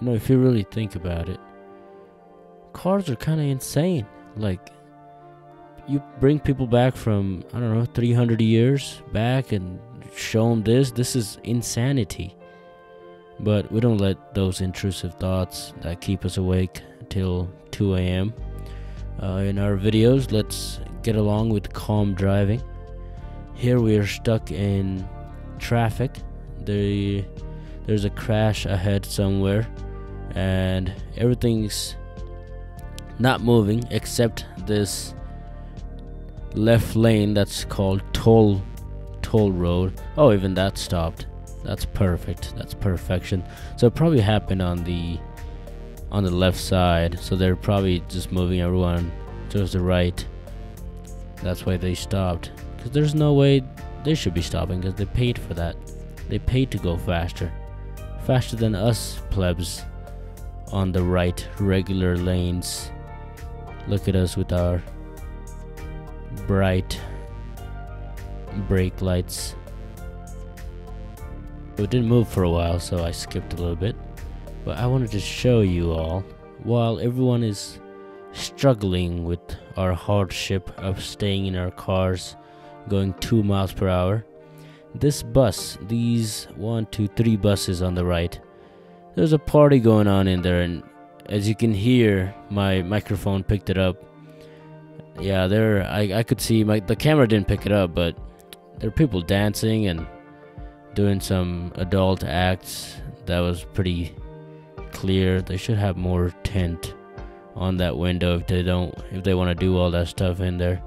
You know, if you really think about it, cars are kind of insane. Like, you bring people back from, I don't know, 300 years back and show them this. This is insanity. But we don't let those intrusive thoughts that keep us awake till 2 a.m. Uh, in our videos, let's get along with calm driving. Here we are stuck in traffic. There, there's a crash ahead somewhere, and everything's not moving except this left lane that's called toll toll road. Oh, even that stopped. That's perfect. That's perfection. So it probably happened on the on the left side. So they're probably just moving everyone towards the right. That's why they stopped. Because there's no way they should be stopping because they paid for that. They paid to go faster. Faster than us plebs on the right regular lanes. Look at us with our bright brake lights. It didn't move for a while, so I skipped a little bit. But I wanted to show you all, while everyone is struggling with our hardship of staying in our cars, going 2 miles per hour, this bus, these one, two, three buses on the right, there's a party going on in there, and as you can hear, my microphone picked it up. Yeah, there, I, I could see, my, the camera didn't pick it up, but there are people dancing and doing some adult acts. That was pretty clear. They should have more tint on that window if they don't, if they want to do all that stuff in there.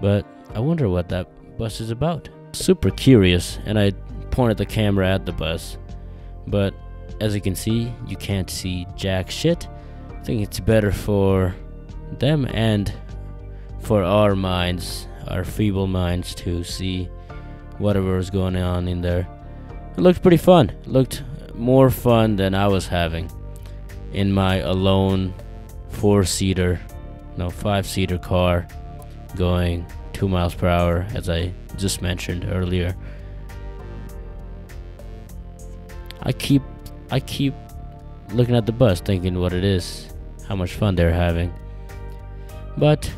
But I wonder what that bus is about. Super curious, and I pointed the camera at the bus, but as you can see, you can't see jack shit. I think it's better for them and for our minds, our feeble minds, to see whatever is going on in there. It looked pretty fun. It looked more fun than I was having in my alone four seater, no, five seater car going two miles per hour, as I just mentioned earlier. I keep I keep looking at the bus thinking what it is, how much fun they're having. But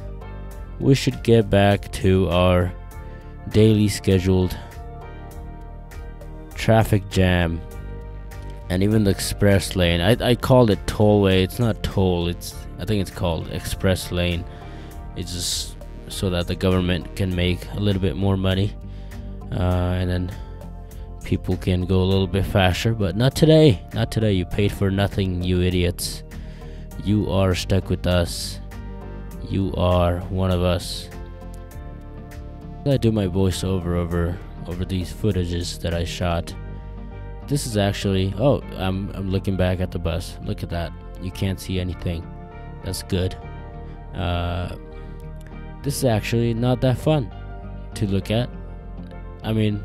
we should get back to our daily scheduled traffic jam and even the express lane. I, I called it tollway. It's not toll. It's I think it's called express lane. It's just so that the government can make a little bit more money, uh, and then people can go a little bit faster. But not today. Not today. You paid for nothing, you idiots. You are stuck with us. You are one of us. I do my voiceover over over these footages that I shot. This is actually oh I'm I'm looking back at the bus. Look at that. You can't see anything. That's good. Uh, this is actually not that fun to look at. I mean,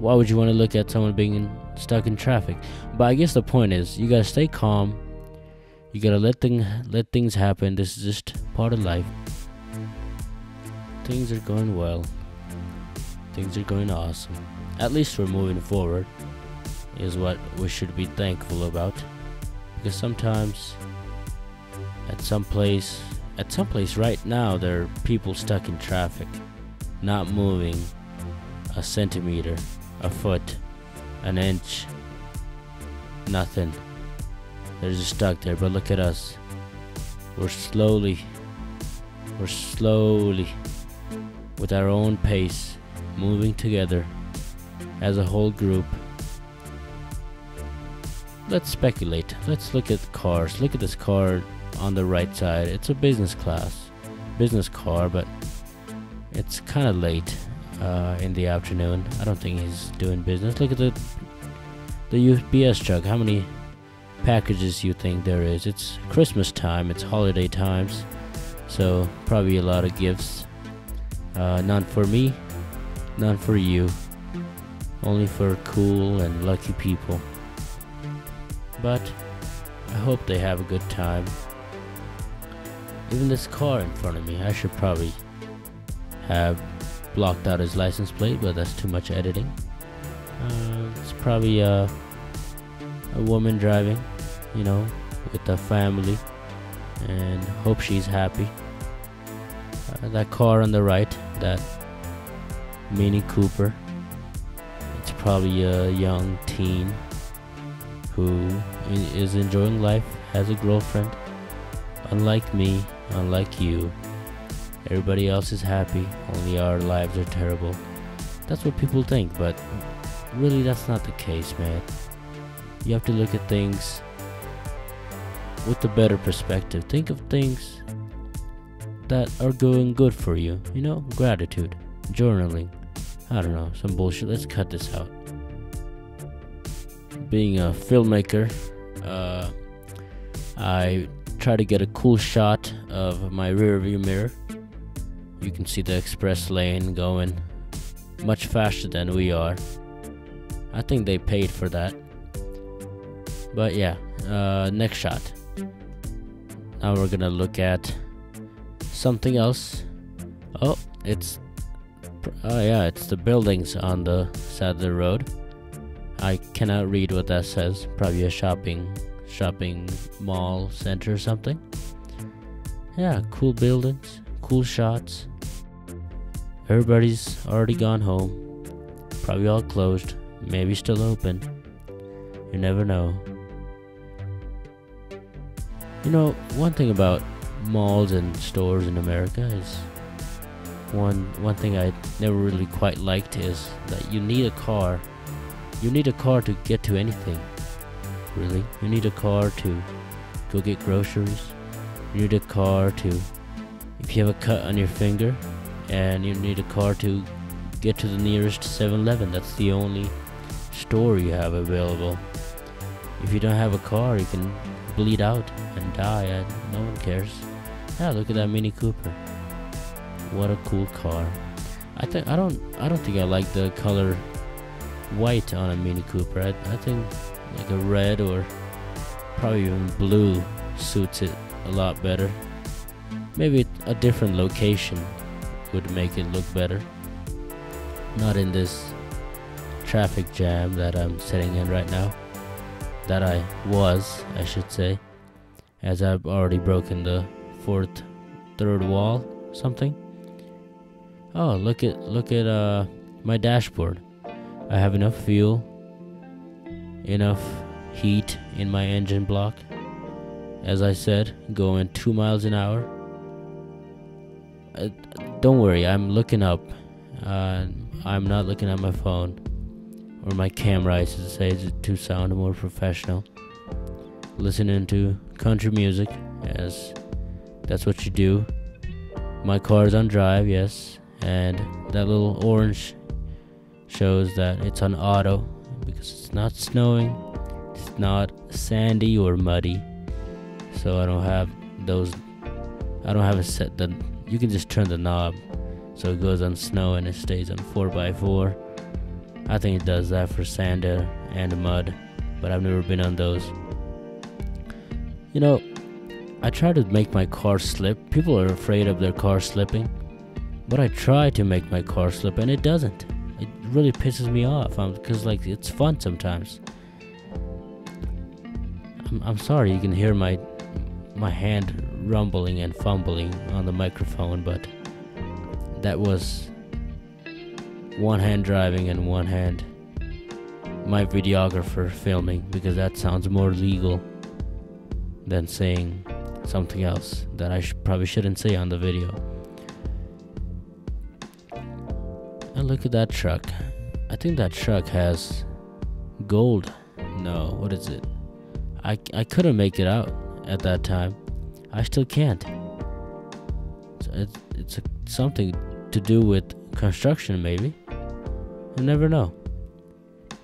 why would you want to look at someone being in, stuck in traffic? But I guess the point is, you gotta stay calm. You gotta let thing let things happen. This is just part of life. Things are going well. Things are going awesome. At least we're moving forward. Is what we should be thankful about. Because sometimes at some place at some place right now there are people stuck in traffic not moving a centimeter a foot an inch nothing. They're just stuck there but look at us. We're slowly we're slowly with our own pace moving together as a whole group. Let's speculate. Let's look at cars. Look at this car on the right side. It's a business class, business car, but it's kind of late uh, in the afternoon. I don't think he's doing business. Look at the the UPS truck. How many packages you think there is? It's Christmas time. It's holiday times, so probably a lot of gifts. Uh, none for me, none for you. Only for cool and lucky people. But I hope they have a good time. Even this car in front of me, I should probably have blocked out his license plate, but that's too much editing. Uh, it's probably uh, a woman driving. you know, with a family, and hope she's happy. Uh, that car on the right, that Mini Cooper, it's probably a young teen who is enjoying life, has a girlfriend. Unlike me, unlike you, everybody else is happy, only our lives are terrible. That's what people think, but really that's not the case, man. You have to look at things with a better perspective. Think of things that are going good for you, you know? Gratitude, journaling. I don't know, some bullshit. Let's cut this out. Being a filmmaker, uh, I try to get a cool shot of my rear view mirror. You can see the express lane going much faster than we are. I think they paid for that. But yeah, uh, next shot. Now we're gonna look at something else. Oh, it's oh yeah, it's the buildings on the side of the road. I cannot read what that says. Probably a shopping shopping mall center or something. Yeah, cool buildings, cool shots. Everybody's already mm-hmm. gone home. Probably all closed, maybe still open. You never know. You know, one thing about malls and stores in America is one one thing I never really quite liked is that you need a car. You need a car to get to anything. Really, you need a car to go get groceries. You need a car to if you have a cut on your finger, and you need a car to get to the nearest 7-Eleven. That's the only store you have available. If you don't have a car, you can bleed out and die, and no one cares. Yeah, look at that Mini Cooper. What a cool car. I think I don't I don't think I like the color white on a Mini Cooper. I, I think like a red or probably even blue suits it a lot better. Maybe a different location would make it look better. Not in this traffic jam that I'm sitting in right now. That I was, I should say, as I've already broken the fourth, third wall, something. Oh, look at look at uh my dashboard. I have enough fuel, enough heat in my engine block. As I said, going two miles an hour. Uh, don't worry, I'm looking up. Uh, I'm not looking at my phone or my camera, I should say, to sound more professional. Listening to country music, as that's what you do. My car is on drive, yes, and that little orange shows that it's on auto because it's not snowing, it's not sandy or muddy, so I don't have those. I don't have a set the you can just turn the knob so it goes on snow and it stays on 4x4. I think it does that for sand and mud, but I've never been on those. You know, I try to make my car slip. People are afraid of their car slipping, but I try to make my car slip and it doesn't. It really pisses me off because like it's fun sometimes. I'm, I'm sorry you can hear my my hand rumbling and fumbling on the microphone, but that was one hand driving and one hand my videographer filming because that sounds more legal than saying something else that I sh- probably shouldn't say on the video. And look at that truck. I think that truck has gold. No, what is it? I, I couldn't make it out at that time. I still can't. So it's it's a, something to do with construction, maybe. You never know.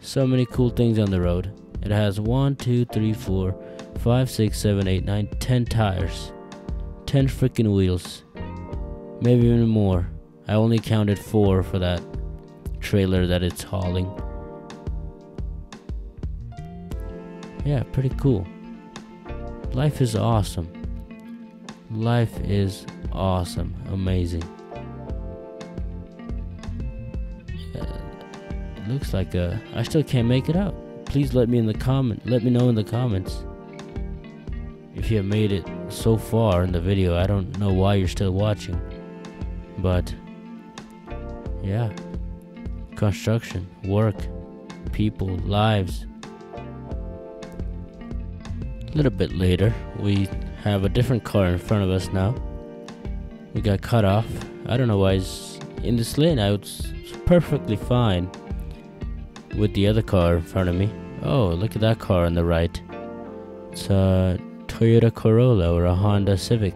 So many cool things on the road. It has one, two, three, four, five, six, seven, eight, nine, ten tires, ten freaking wheels, maybe even more. I only counted four for that trailer that it's hauling. Yeah, pretty cool. Life is awesome. Life is awesome, amazing. it looks like uh, I still can't make it out. Please let me in the comment. Let me know in the comments if you have made it so far in the video, I don't know why you're still watching. But yeah, construction, work, people, lives. A little bit later, we have a different car in front of us now. We got cut off. I don't know why it's in this lane. I was perfectly fine with the other car in front of me. Oh, look at that car on the right. It's a Toyota Corolla or a Honda Civic.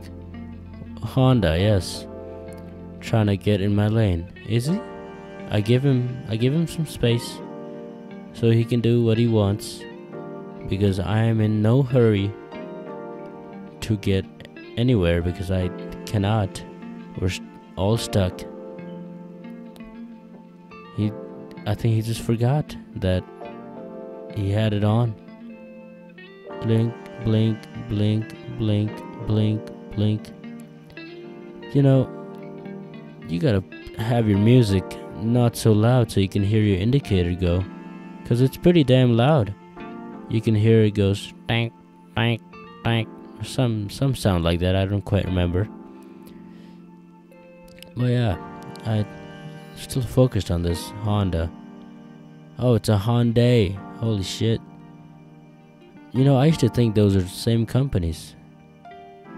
Honda, yes. Trying to get in my lane. Is he? I give him I give him some space so he can do what he wants because I am in no hurry to get anywhere because I cannot. We're all stuck. He I think he just forgot that he had it on. Blink, blink, blink, blink, blink, blink. You know, you gotta have your music not so loud so you can hear your indicator go. Because it's pretty damn loud. You can hear it goes tank, tank, or some, some sound like that. I don't quite remember. But yeah, I still focused on this Honda. Oh, it's a Hyundai. Holy shit. You know, I used to think those are the same companies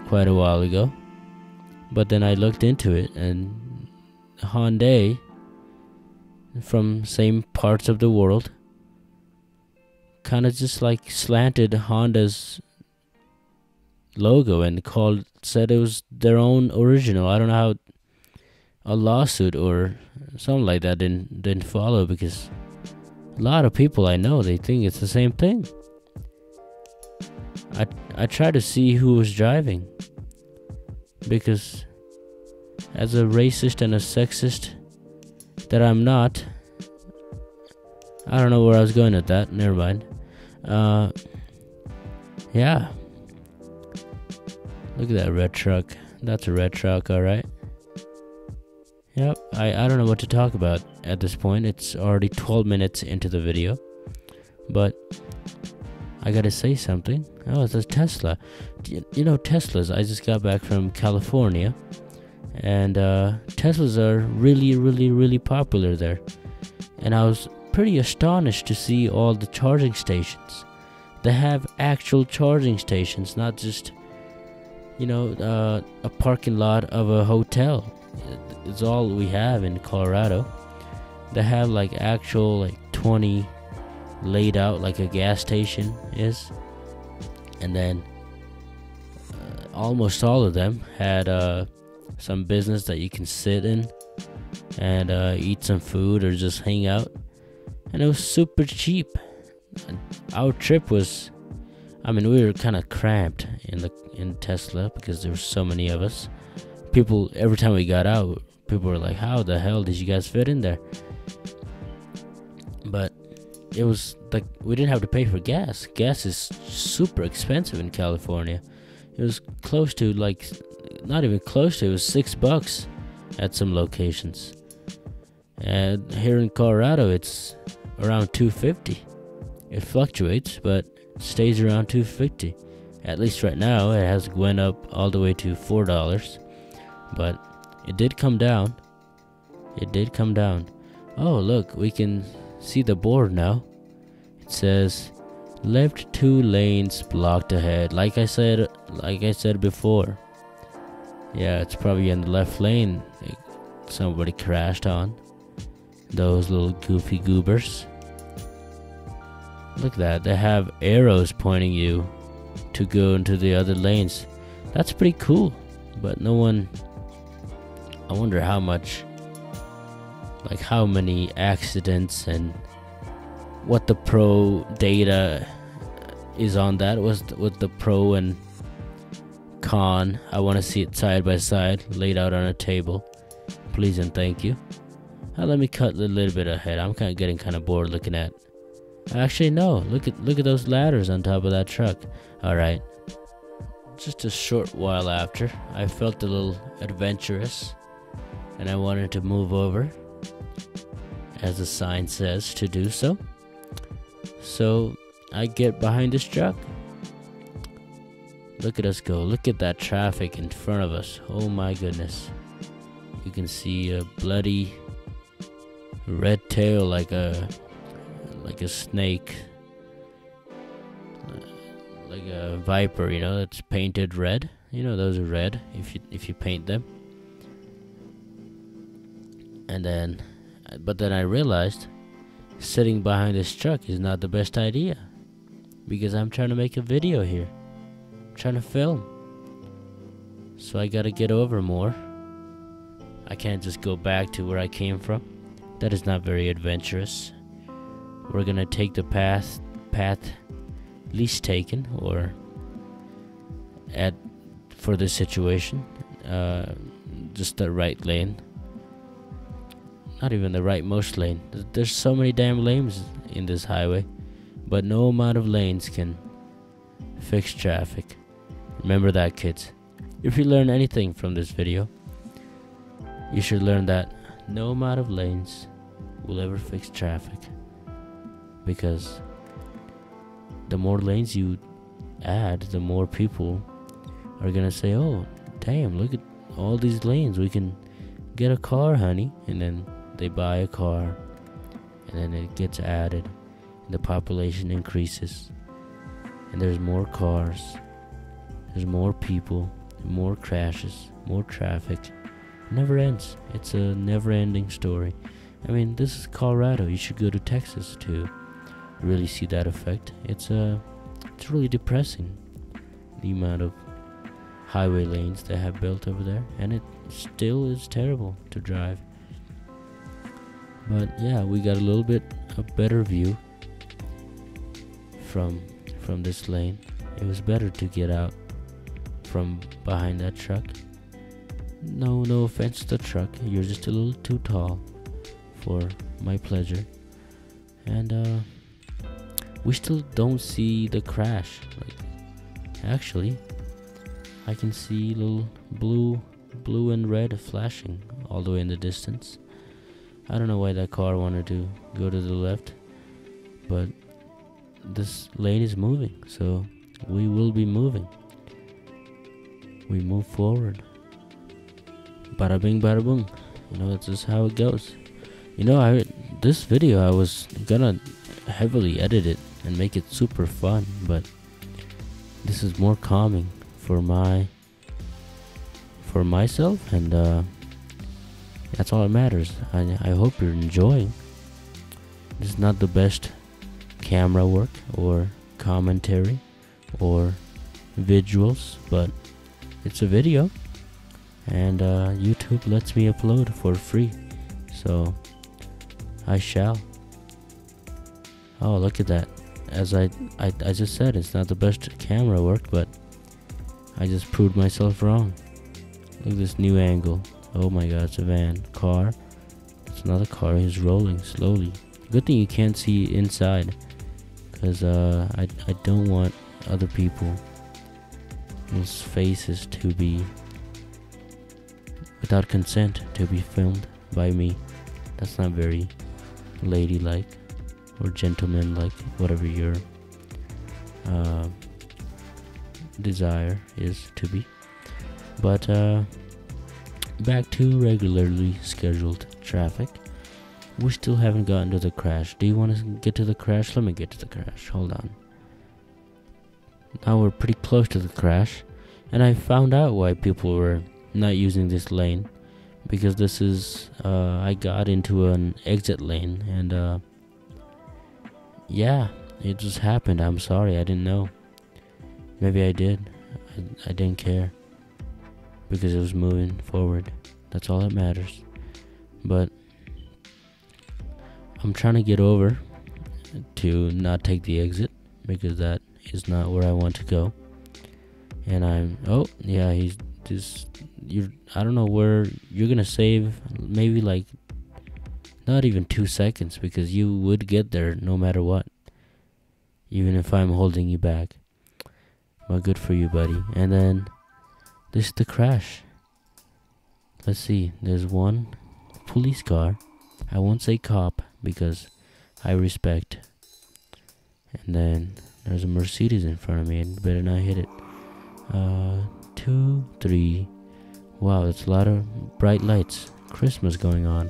quite a while ago. But then I looked into it and Hyundai from same parts of the world kind of just like slanted Honda's logo and called said it was their own original. I don't know how a lawsuit or something like that didn't didn't follow because a lot of people I know they think it's the same thing. I I try to see who was driving because as a racist and a sexist that I'm not I don't know where I was going at that. Never mind. Uh, yeah. Look at that red truck. That's a red truck, alright. Yep, I, I don't know what to talk about at this point. It's already 12 minutes into the video. But I gotta say something. Oh, it's a Tesla. You, you know, Teslas. I just got back from California. And uh, Teslas are really, really, really popular there. And I was pretty astonished to see all the charging stations. They have actual charging stations, not just, you know, uh, a parking lot of a hotel it's all we have in Colorado. They have like actual like 20 laid out like a gas station is, and then uh, almost all of them had uh, some business that you can sit in and uh, eat some food or just hang out, and it was super cheap. And our trip was, I mean, we were kind of cramped in the in Tesla because there were so many of us people every time we got out, people were like, "How the hell did you guys fit in there?" But it was like we didn't have to pay for gas. Gas is super expensive in California. It was close to like not even close to it was six bucks at some locations. And here in Colorado it's around 250. It fluctuates, but stays around 250. At least right now it has went up all the way to four dollars. But it did come down. It did come down. Oh, look, we can see the board now. It says left two lanes blocked ahead. Like I said, like I said before. Yeah, it's probably in the left lane. Somebody crashed on. Those little goofy goobers. Look at that. They have arrows pointing you to go into the other lanes. That's pretty cool. But no one I wonder how much, like how many accidents and what the pro data is on that. Was with the pro and con? I want to see it side by side, laid out on a table. Please and thank you. Now let me cut a little bit ahead. I'm kind of getting kind of bored looking at. Actually, no. Look at look at those ladders on top of that truck. All right. Just a short while after, I felt a little adventurous and I wanted to move over as the sign says to do so. So I get behind this truck. Look at us go. Look at that traffic in front of us. Oh my goodness. You can see a bloody red tail like a like a snake like a viper, you know, that's painted red. You know those are red if you if you paint them. And then but then I realized sitting behind this truck is not the best idea because I'm trying to make a video here. I'm trying to film. So I got to get over more. I can't just go back to where I came from. That is not very adventurous. We're to take the path path least taken or at for this situation uh, just the right lane. Not even the right most lane there's so many damn lanes in this highway but no amount of lanes can fix traffic. Remember that kids. If you learn anything from this video you should learn that no amount of lanes will ever fix traffic because the more lanes you add, the more people are gonna say, "Oh, damn! Look at all these lanes. We can get a car, honey." And then they buy a car, and then it gets added, and the population increases, and there's more cars, there's more people, more crashes, more traffic. It never ends. It's a never-ending story. I mean, this is Colorado. You should go to Texas too really see that effect. It's uh, it's really depressing the amount of highway lanes they have built over there, and it still is terrible to drive. But yeah, we got a little bit a better view from from this lane. It was better to get out from behind that truck. No, no offense to the truck. You're just a little too tall for my pleasure. And uh we still don't see the crash. Like, actually, I can see little blue, blue and red flashing all the way in the distance. I don't know why that car wanted to go to the left, but this lane is moving, so we will be moving. We move forward. Bada bing, bada boom. You know, that's just how it goes. You know, I this video I was gonna heavily edit it and make it super fun, but this is more calming for my for myself and uh, that's all that matters. I, I hope you're enjoying. This is not the best camera work or commentary or visuals, but it's a video and uh, YouTube lets me upload for free. So I shall. Oh, look at that as I, I, I just said, it's not the best camera work, but I just proved myself wrong. Look at this new angle. Oh my god, it's a van. Car. It's another car. He's rolling slowly. Good thing you can't see inside. Because uh, I, I don't want other people's faces to be without consent to be filmed by me. That's not very ladylike or gentleman like whatever your uh, desire is to be. But uh, back to regularly scheduled traffic. We still haven't gotten to the crash. Do you want to get to the crash? Let me get to the crash. Hold on. Now we're pretty close to the crash and i found out why people were not using this lane because this is uh, i got into an exit lane and uh, yeah, it just happened. I'm sorry. I didn't know. Maybe I did. I, I didn't care. Because it was moving forward. That's all that matters. But I'm trying to get over to not take the exit because that is not where I want to go. And I'm oh yeah, he's just you I don't know where you're to save maybe like not even two seconds because you would get there no matter what. Even if I'm holding you back. Well, good for you, buddy. And then this is the crash. Let's see. There's one police car. I won't say cop because I respect. And then there's a Mercedes in front of me and better not hit it. Uh, two, three. Wow, it's a lot of bright lights. Christmas going on.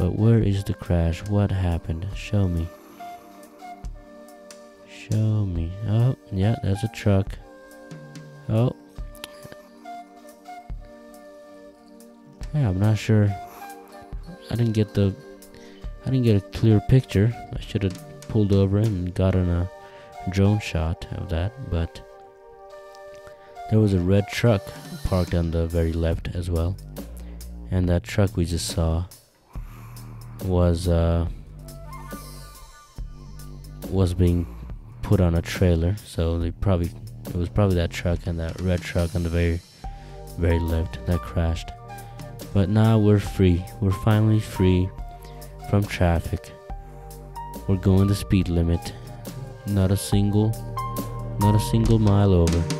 But where is the crash? What happened? Show me. Show me. Oh, yeah, there's a truck. Oh. Yeah, I'm not sure. I didn't get the I didn't get a clear picture. I should have pulled over and gotten a drone shot of that, but there was a red truck parked on the very left as well. And that truck we just saw was uh was being put on a trailer, so they probably it was probably that truck and that red truck on the very very left that crashed. But now we're free. We're finally free from traffic. We're going the speed limit. Not a single not a single mile over.